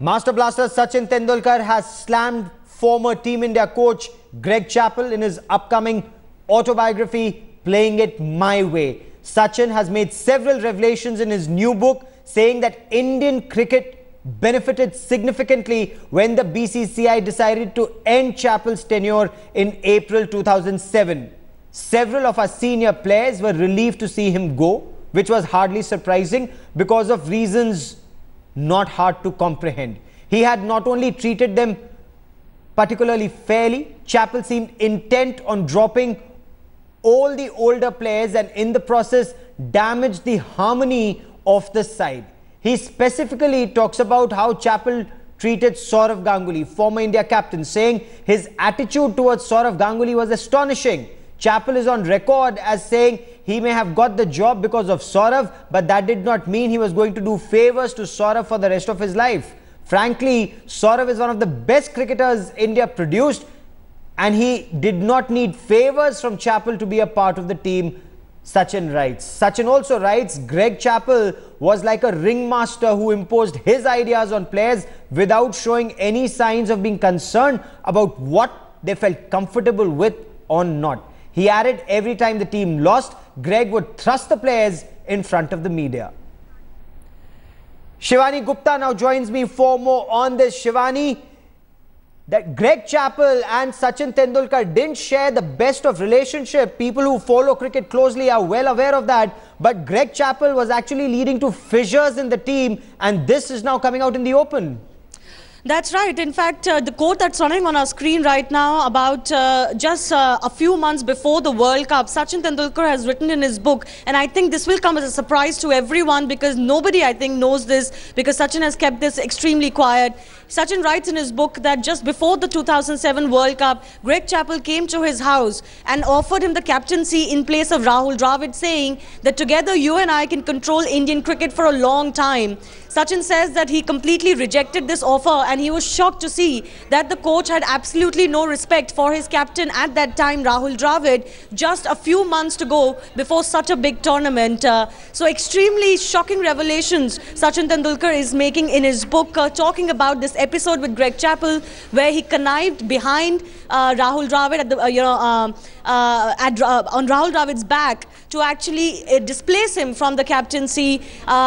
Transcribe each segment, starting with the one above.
Master Blaster Sachin Tendulkar has slammed former Team India coach Greg Chappell in his upcoming autobiography, Playing It My Way. Sachin has made several revelations in his new book, saying that Indian cricket benefited significantly when the BCCI decided to end Chappell's tenure in April 2007. Several of our senior players were relieved to see him go, which was hardly surprising because of reasons not hard to comprehend. He had not only treated them particularly fairly, Chappell seemed intent on dropping all the older players and in the process damaged the harmony of the side. He specifically talks about how Chappell treated Sourav Ganguly, former India captain, saying his attitude towards Sourav Ganguly was astonishing. Chappell is on record as saying he may have got the job because of Sourav, but that did not mean he was going to do favors to Sourav for the rest of his life. Frankly, Sourav is one of the best cricketers India produced and he did not need favors from Chappell to be a part of the team, Sachin writes. Sachin also writes, Greg Chappell was like a ringmaster who imposed his ideas on players without showing any signs of being concerned about what they felt comfortable with or not. He added every time the team lost, Greg would thrust the players in front of the media. Shivani Gupta now joins me for more on this. Shivani, that Greg Chappell and Sachin Tendulkar didn't share the best of relationship. People who follow cricket closely are well aware of that. But Greg Chappell was actually leading to fissures in the team and this is now coming out in the open. That's right. In fact, uh, the quote that's running on our screen right now about uh, just uh, a few months before the World Cup, Sachin Tendulkar has written in his book, and I think this will come as a surprise to everyone because nobody, I think, knows this because Sachin has kept this extremely quiet. Sachin writes in his book that just before the 2007 World Cup, Greg Chappell came to his house and offered him the captaincy in place of Rahul Dravid, saying that together you and I can control Indian cricket for a long time. Sachin says that he completely rejected this offer and he was shocked to see that the coach had absolutely no respect for his captain at that time, Rahul Dravid, just a few months to go before such a big tournament. Uh, so extremely shocking revelations Sachin Tendulkar is making in his book, uh, talking about this episode with Greg Chappell, where he connived behind uh, Rahul Dravid at the, uh, you know, um, uh, at, uh, on Rahul Dravid's back to actually displace him from the captaincy.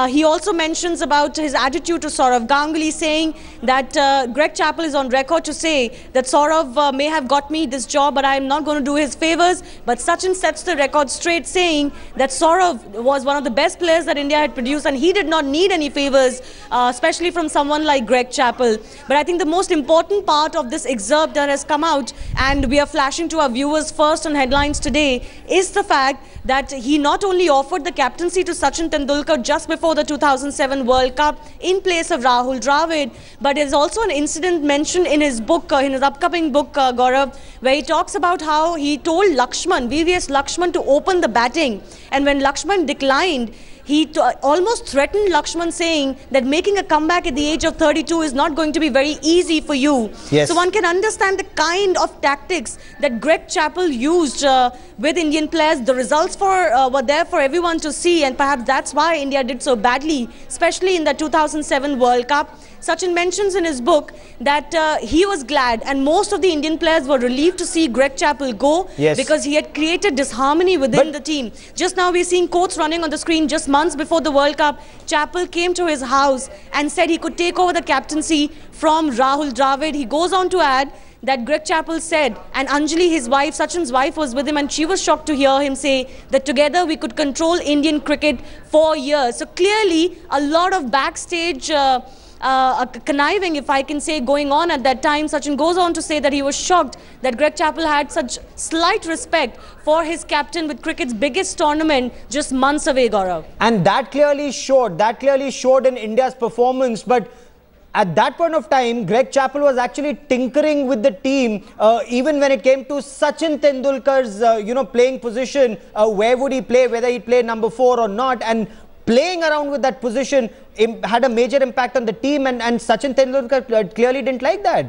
he also mentions about his attitude to Sourav Ganguly, saying that uh, Greg Chappell is on record to say that Sourav uh, may have got me this job, but I'm not going to do his favors. But Sachin sets the record straight, saying that Sourav was one of the best players that India had produced, and he did not need any favors, uh, especially from someone like Greg Chappell. But I think the most important part of this excerpt that has come out, and we are flashing to our viewers first on headlines today, is the fact that he not only offered the captaincy to Sachin Tendulkar just before the 2007 World Cup in place of Rahul Dravid, but there's also an incident mentioned in his book, uh, in his upcoming book, uh, Gaurav, where he talks about how he told Lakshman, VVS Lakshman to open the batting. And when Lakshman declined, he almost threatened Lakshman saying that making a comeback at the age of 32 is not going to be very easy for you. Yes. So one can understand the kind of tactics that Greg Chappell used uh, with Indian players. The results for uh, were there for everyone to see and perhaps that's why India did so badly, especially in the 2007 World Cup. Sachin mentions in his book that uh, he was glad and most of the Indian players were relieved to see Greg Chappell go yes. because he had created disharmony within but the team. Just now we're seeing quotes running on the screen just months before the World Cup. Chappell came to his house and said he could take over the captaincy from Rahul Dravid. He goes on to add that Greg Chappell said, and Anjali, his wife, Sachin's wife, was with him, and she was shocked to hear him say that together we could control Indian cricket for years. So clearly, a lot of backstage. Uh, uh, conniving, if I can say, going on at that time. Sachin goes on to say that he was shocked that Greg Chappell had such slight respect for his captain with cricket's biggest tournament just months away, Gaurav. And that clearly showed, that clearly showed in India's performance, but at that point of time, Greg Chappell was actually tinkering with the team, uh, even when it came to Sachin Tendulkar's, uh, you know, playing position. Uh, where would he play? Whether he'd play number four or not? And playing around with that position had a major impact on the team and, and Sachin Tendulkar clearly didn't like that.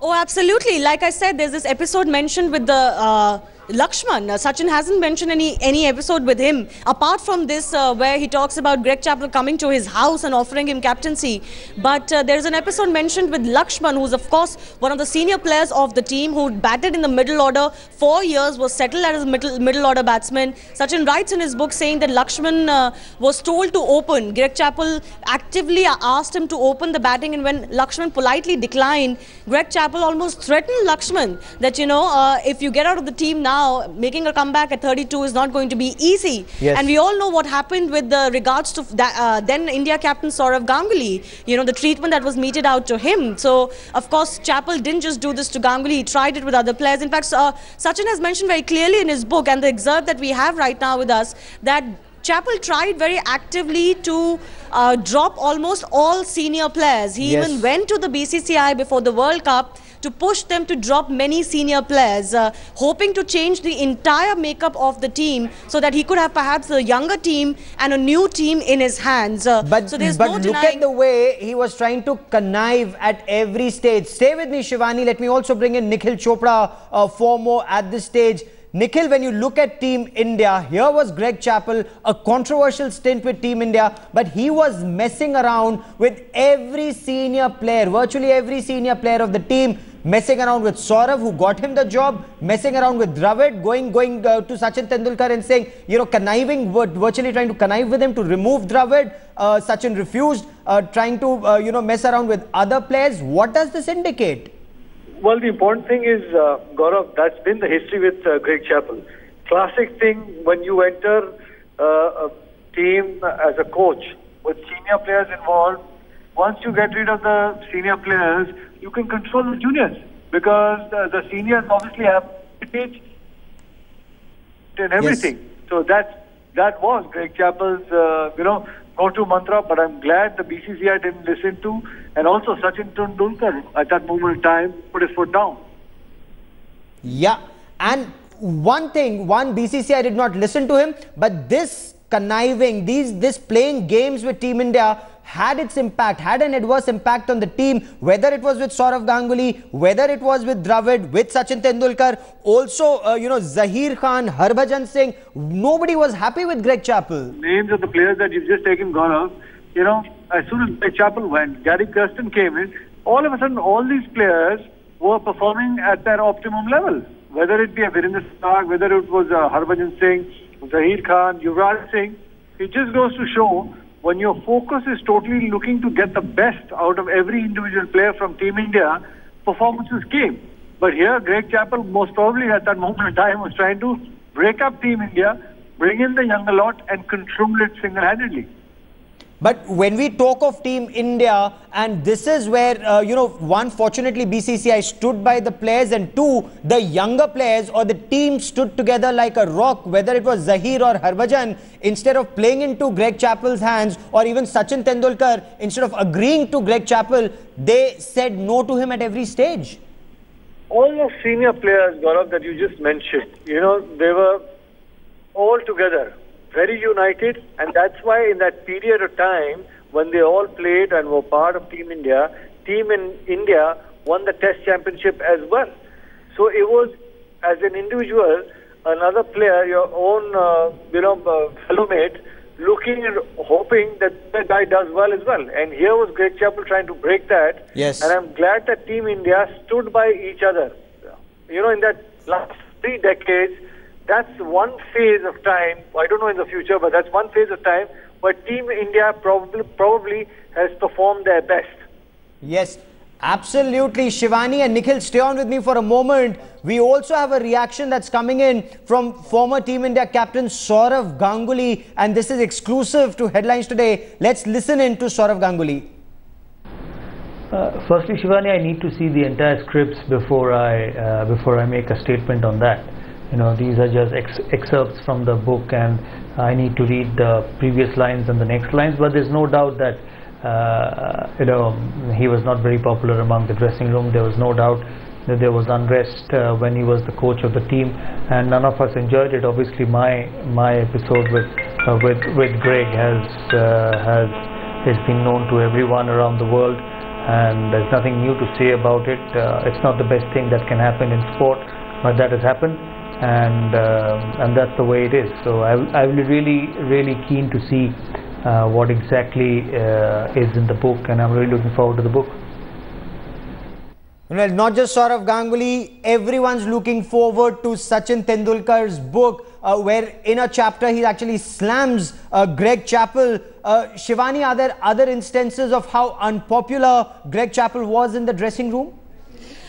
Oh, absolutely. Like I said, there's this episode mentioned with the uh, Lakshman, uh, Sachin hasn't mentioned any any episode with him apart from this uh, where he talks about Greg Chappell coming to his house and offering him captaincy. But uh, there's an episode mentioned with Lakshman, who's of course one of the senior players of the team who batted in the middle order for years, was settled as a middle middle order batsman. Sachin writes in his book saying that Lakshman uh, was told to open. Greg Chappell actively asked him to open the batting, and when Lakshman politely declined, Greg Chappell almost threatened Lakshman that you know uh, if you get out of the team now now, making a comeback at 32 is not going to be easy. Yes. And we all know what happened with the regards to that, uh, then India captain Sourav Ganguly. You know, the treatment that was meted out to him. So, of course, Chappell didn't just do this to Ganguly. He tried it with other players. In fact, uh, Sachin has mentioned very clearly in his book and the excerpt that we have right now with us that Chappell tried very actively to uh, drop almost all senior players. He yes. even went to the BCCI before the World Cup to push them to drop many senior players, uh, hoping to change the entire makeup of the team so that he could have perhaps a younger team and a new team in his hands. Uh, but so but no look at the way he was trying to connive at every stage. Stay with me, Shivani. Let me also bring in Nikhil Chopra uh, for more at this stage. Nikhil, when you look at Team India, here was Greg Chappell, a controversial stint with Team India, but he was messing around with every senior player, virtually every senior player of the team messing around with Sourav, who got him the job, messing around with Dravid, going going uh, to Sachin Tendulkar and saying, you know, conniving, virtually trying to connive with him to remove Dravid. Uh, Sachin refused, uh, trying to, uh, you know, mess around with other players. What does this indicate? Well, the important thing is, uh, Gaurav, that's been the history with uh, Greg Chappell. Classic thing when you enter uh, a team as a coach with senior players involved, once you get rid of the senior players, you can control the juniors because the, the seniors obviously have age and everything. Yes. So that that was Greg Chappell's, uh, you know, go-to mantra. But I'm glad the BCCI didn't listen to, and also Sachin Tendulkar at that moment in time put his foot down. Yeah, and one thing, one BCCI did not listen to him, but this conniving, these this playing games with Team India had its impact, had an adverse impact on the team, whether it was with Sourav Ganguly, whether it was with Dravid, with Sachin Tendulkar, also, uh, you know, Zaheer Khan, Harbhajan Singh, nobody was happy with Greg Chappell. Names of the players that you've just taken gone out, you know, as soon as Greg Chappell went, Gary Kirsten came in, all of a sudden all these players were performing at their optimum level. Whether it be a Virendra Sehwag, whether it was uh, Harbhajan Singh, Zaheer Khan, Yuvraj Singh, it just goes to show when your focus is totally looking to get the best out of every individual player from Team India, performances came. But here, Greg Chappell most probably at that moment in time was trying to break up Team India, bring in the younger lot, and control it single-handedly. But when we talk of Team India, and this is where, uh, you know, one, fortunately, BCCI stood by the players, and two, the younger players or the team stood together like a rock, whether it was Zaheer or Harbhajan, instead of playing into Greg Chappell's hands, or even Sachin Tendulkar, instead of agreeing to Greg Chappell, they said no to him at every stage. All the senior players, Gaurav, that you just mentioned, you know, they were all together very united, and that's why in that period of time when they all played and were part of Team India, Team in India won the Test Championship as well. So it was as an individual, another player, your own, uh, you know, uh, fellow mate, looking and hoping that the guy does well as well. And here was Greg Chappell trying to break that. Yes. And I'm glad that Team India stood by each other. You know, in that last three decades, that's one phase of time. I don't know in the future, but that's one phase of time where Team India probably probably has performed their best. Yes, absolutely. Shivani and Nikhil, stay on with me for a moment. We also have a reaction that's coming in from former Team India captain Sourav Ganguly, and this is exclusive to headlines today. Let's listen in to Sourav Ganguly. Uh, firstly, Shivani, I need to see the entire scripts before I uh, before I make a statement on that you know these are just ex excerpts from the book and I need to read the previous lines and the next lines but there's no doubt that uh, you know he was not very popular among the dressing room. There was no doubt that there was unrest uh, when he was the coach of the team and none of us enjoyed it. Obviously my my episode with uh, with with Greg has uh, has has been known to everyone around the world and there's nothing new to say about it. Uh, it's not the best thing that can happen in sport but that has happened, and uh, and that's the way it is. So I, I will be really really keen to see uh, what exactly uh, is in the book, and I'm really looking forward to the book. Well, not just Sourav Ganguly, everyone's looking forward to Sachin Tendulkar's book, uh, where in a chapter he actually slams uh, Greg Chappell. Uh, Shivani, are there other instances of how unpopular Greg Chappell was in the dressing room?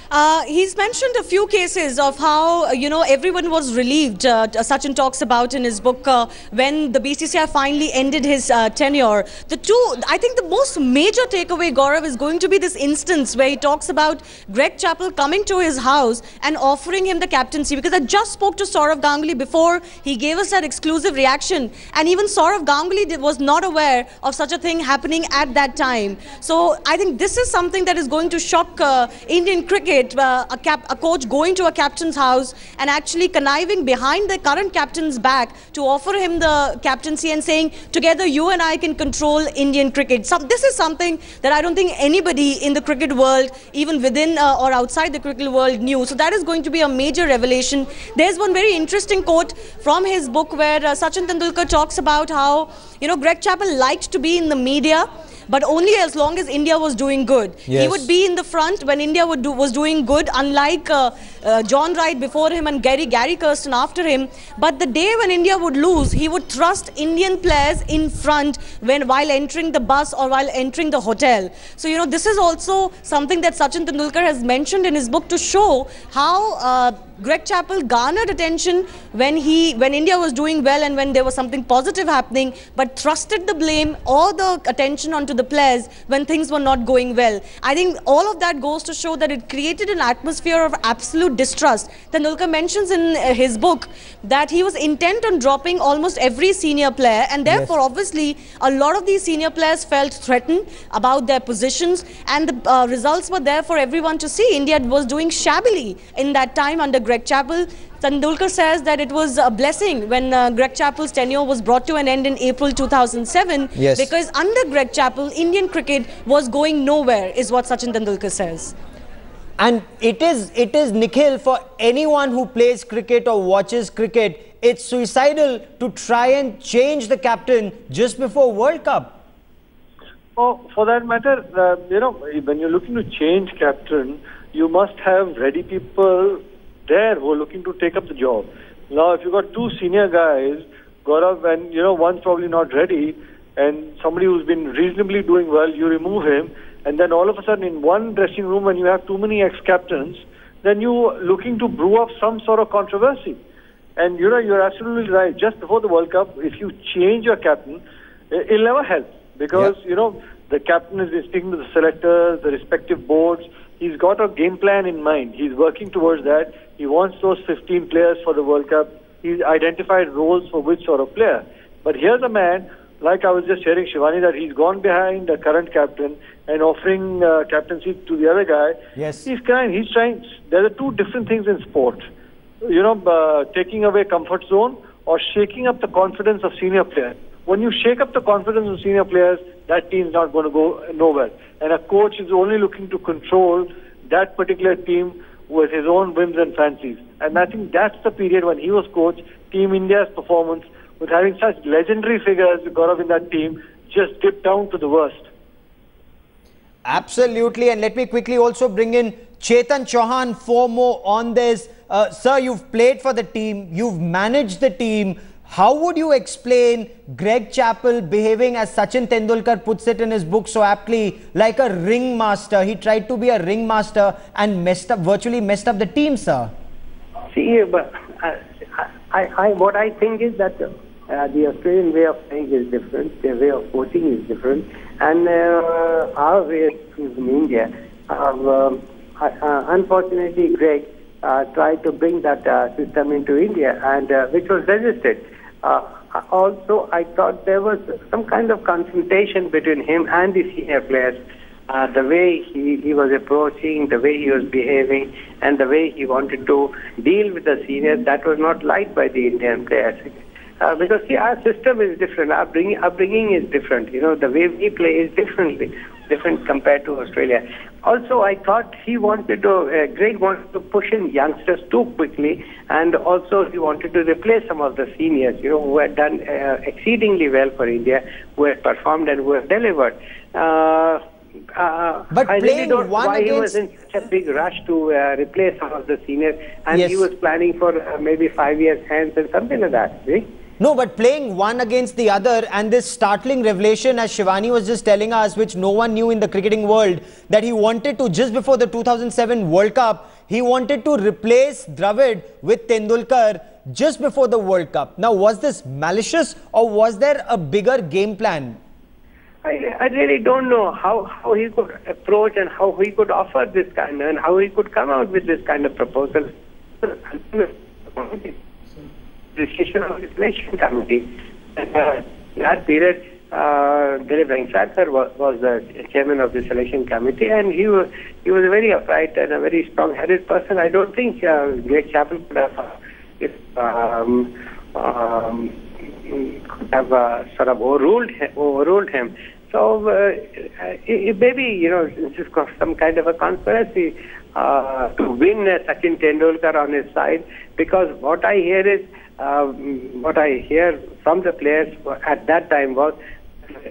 Uh, he's mentioned a few cases of how, uh, you know, everyone was relieved, uh, Sachin talks about in his book, uh, when the BCCI finally ended his uh, tenure. The two, I think the most major takeaway, Gaurav, is going to be this instance where he talks about Greg Chappell coming to his house and offering him the captaincy. Because I just spoke to Sourav Ganguly before he gave us that exclusive reaction. And even Sourav Ganguly was not aware of such a thing happening at that time. So I think this is something that is going to shock uh, Indian cricket uh, a, cap, a coach going to a captain's house and actually conniving behind the current captain's back to offer him the captaincy and saying, together you and I can control Indian cricket. Some, this is something that I don't think anybody in the cricket world, even within uh, or outside the cricket world, knew. So that is going to be a major revelation. There's one very interesting quote from his book where uh, Sachin Tendulkar talks about how, you know, Greg Chappell liked to be in the media but only as long as India was doing good. Yes. He would be in the front when India do, was doing good, unlike uh, uh, John Wright before him and Gary, Gary Kirsten after him. But the day when India would lose, he would thrust Indian players in front when while entering the bus or while entering the hotel. So, you know, this is also something that Sachin Tendulkar has mentioned in his book to show how uh, Greg Chappell garnered attention when he when India was doing well and when there was something positive happening, but thrusted the blame or the attention onto the players when things were not going well. I think all of that goes to show that it created an atmosphere of absolute distrust. Tendulkar mentions in uh, his book that he was intent on dropping almost every senior player, and therefore, yes. obviously, a lot of these senior players felt threatened about their positions, and the uh, results were there for everyone to see. India was doing shabbily in that time under Greg Chappell. Tendulkar says that it was a blessing when uh, Greg Chappell's tenure was brought to an end in April 2007 yes. because under Greg Chappell, Indian cricket was going nowhere, is what Sachin Tendulkar says. And it is, it is Nikhil, for anyone who plays cricket or watches cricket, it's suicidal to try and change the captain just before World Cup. Oh, for that matter, uh, you know, when you're looking to change captain, you must have ready people there who are looking to take up the job. Now, if you've got two senior guys, Gaurav, and you know one's probably not ready, and somebody who's been reasonably doing well, you remove him, and then all of a sudden in one dressing room, when you have too many ex-captains, then you're looking to brew up some sort of controversy. And you know, you're absolutely right. Just before the World Cup, if you change your captain, it'll never help because you know the captain is speaking to the selectors, the respective boards. He's got a game plan in mind. He's working towards that he wants those 15 players for the World Cup. He's identified roles for which sort of player. But here's a man, like I was just hearing Shivani, that he's gone behind the current captain and offering uh, captaincy to the other guy. Yes. He's trying. He's trying. There are two different things in sport. You know, uh, taking away comfort zone or shaking up the confidence of senior players. When you shake up the confidence of senior players, that team is not going to go nowhere. And a coach is only looking to control that particular team with his own whims and fancies. And I think that's the period when he was coach, Team India's performance, with having such legendary figures, got Gaurav, in that team, just dipped down to the worst. Absolutely. And let me quickly also bring in Chetan Chauhan for more on this. Uh, sir, you've played for the team, you've managed the team. How would you explain Greg Chappell behaving as Sachin Tendulkar puts it in his book so aptly like a ringmaster? He tried to be a ringmaster and messed up, virtually messed up the team, sir. See, but uh, I, I, what I think is that uh, the Australian way of playing is different, their way of coaching is different, and uh, our way in India. Um, uh, unfortunately, Greg uh, tried to bring that uh, system into India, and which was resisted. Uh, also, I thought there was some kind of confrontation between him and the senior players. Uh, the way he, he was approaching, the way he was behaving, and the way he wanted to deal with the seniors, that was not liked by the Indian players. Uh, because see, our system is different. Our bringing, upbringing is different. You know, the way we play is differently. Different compared to Australia. Also, I thought he wanted to, uh, Greg wanted to push in youngsters too quickly, and also he wanted to replace some of the seniors, you know, who had done uh, exceedingly well for India, who had performed and who had delivered. Uh, uh, But I really don't know one why he was in such a big rush to uh, replace some of the seniors, and he was planning for uh, maybe five years hence and something like that. See? No, but playing one against the other and this startling revelation, as Shivani was just telling us, which no one knew in the cricketing world, that he wanted to, just before the 2007 World Cup, he wanted to replace Dravid with Tendulkar just before the World Cup. Now, was this malicious or was there a bigger game plan? I, I really don't know how, how he could approach and how he could offer this kind and how he could come out with this kind of proposal. Decision of the selection committee. Uh, that period, uh, Dilip Vengsarkar was, was the chairman of the selection committee, and he was he was a very upright and a very strong-headed person. I don't think uh, Greg Chappell could have, uh, if, um, um, could have uh, sort of overruled him, overruled him. So uh, it, it maybe you know this is some kind of a conspiracy uh, to win uh, Sachin Tendulkar on his side because what I hear is um, what I hear from the players at that time was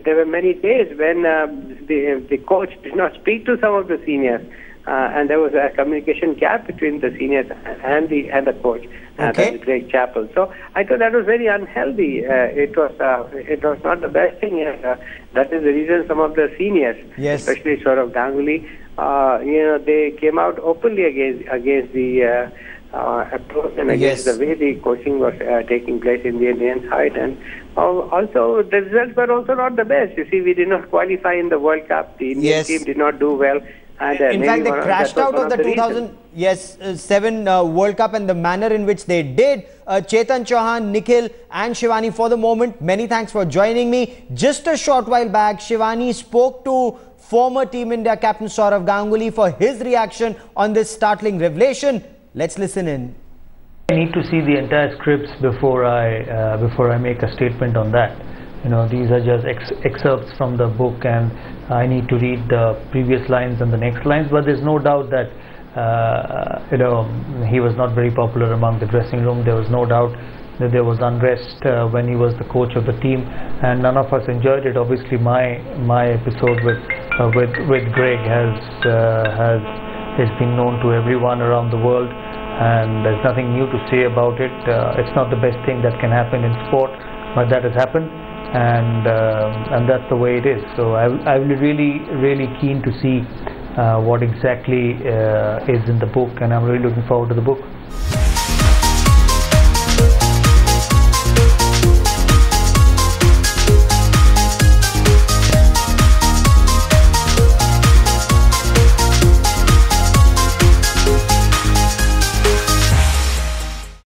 there were many days when uh, the the coach did not speak to some of the seniors. Uh, and there was a communication gap between the seniors and the and the coach, uh, Okay. that is Greg Chappell. So I thought that was very unhealthy. Uh, it was uh, it was not the best thing. Uh, that is the reason some of the seniors, Yes. especially Sourav Ganguly, uh, you know, they came out openly against against the uh, approach and against Yes. the way the coaching was uh, taking place in the Indian side. And uh, also the results were also not the best. You see, we did not qualify in the World Cup. The Indian Yes. team did not do well. And, uh, In fact, they crashed out of the reasons. 2000 yes uh, seven uh, World Cup and the manner in which they did. Uh, Chetan Chauhan, Nikhil, and Shivani for the moment. Many thanks for joining me. Just a short while back, Shivani spoke to former Team India captain Sourav Ganguly for his reaction on this startling revelation. Let's listen in. I need to see the entire scripts before I uh, before I make a statement on that. You know, these are just ex- excerpts from the book, and I need to read the previous lines and the next lines. But there's no doubt that uh, you know he was not very popular among the dressing room. There was no doubt that there was unrest uh, when he was the coach of the team, and none of us enjoyed it. Obviously, my my episode with uh, with with Greg has uh, has has been known to everyone around the world and there's nothing new to say about it. Uh, it's not the best thing that can happen in sport, but that has happened, and uh, and that's the way it is. So I will be really really keen to see uh, what exactly uh, is in the book, and I'm really looking forward to the book.